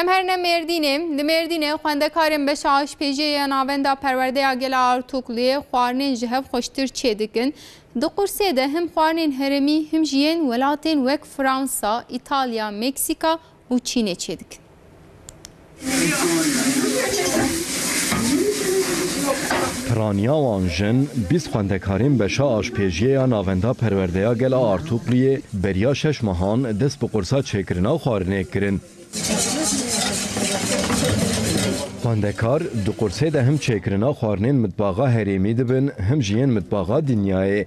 Em her ne Mêrdînê, li Mêrdînê xwendekarên beşa aşpêjiyê ya navenda perwerdeya Gela Artukluyê xwarinên ji hev xweştir çêdikin. Di qursê de him xwarinên herêmî him jî yên welatên wek Fransa, Îtalya, Meksîka û Çînê çêdikin. Piraniya wan jin, bîst xwendekarên beşa aşpêjiyê ya Navenda Perwerdeya Gel a Artukliyê beriya şeş mehan dest bi qursa çêkirina xwarinê kirin. Xwendekar di qursê de him çêkirina xwarinên mitbaxa herêmî dibin him jî yên mitbaxa dinyayê.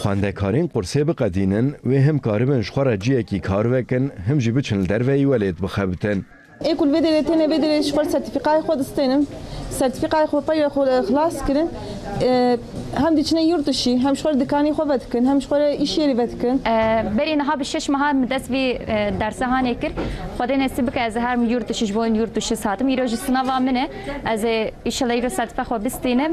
Xwendekarên qursê biqedînin, wê him karibin ji xwe re ciyekî kar vekin, him jî biçin li derve î welêt bixebitin. Ê ku li vê derê tên ê vê derê ji ber sertîfîkayê xwe distênin. Sertîfîkayê xwe peyva xwe xilas kirin. Hem diçine yurt dişî, hem ji xwe re dikanê xwe vedikin, hem ji xwe re îşê rê vedikin. Berê niha bi şeş mehan min dest vê dersa hanê kir. Xwedê nesîb bike ez ê herim yurt dişî ji bo yurt dişîs hatim. Îro jî sinava min e. Ez ê îşellah îro sertîfîkaya xwe bistênim.